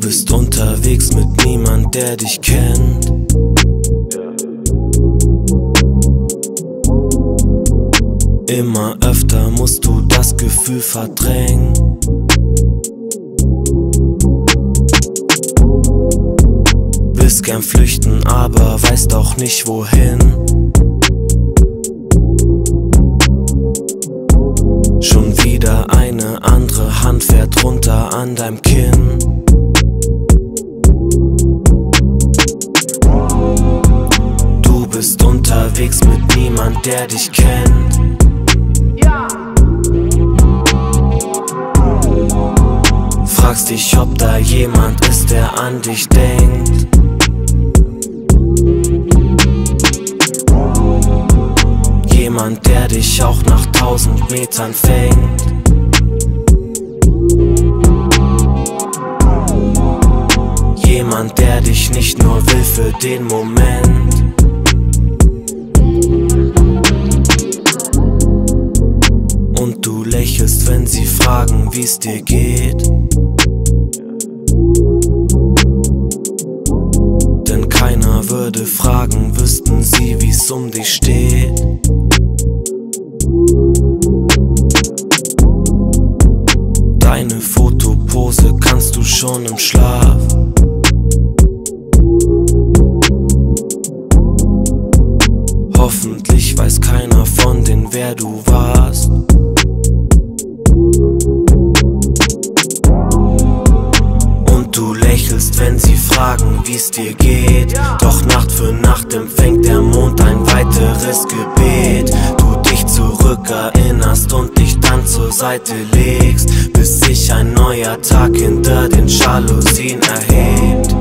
Du bist unterwegs mit niemand, der dich kennt. Immer öfter musst du das Gefühl verdrängen. Willst gern flüchten, aber weißt auch nicht wohin. Schon wieder eine andere Hand fährt runter an deinem Kinn. Unterwegs mit niemand, der dich kennt. Fragst dich, ob da jemand ist, der an dich denkt. Jemand, der dich auch nach tausend Metern fängt. Jemand, der dich nicht nur will für den Moment. Wenn sie fragen, wie's dir geht. Denn keiner würde fragen, wüssten sie, wie's um dich steht. Deine Fotopose kannst du schon im Schlaf. Hoffentlich weiß keiner von denen, wer du warst. Sie fragen, wie's dir geht. Doch Nacht für Nacht empfängt der Mond ein weiteres Gebet. Du dich zurückerinnerst und dich dann zur Seite legst, bis sich ein neuer Tag hinter den Jalousien erhebt.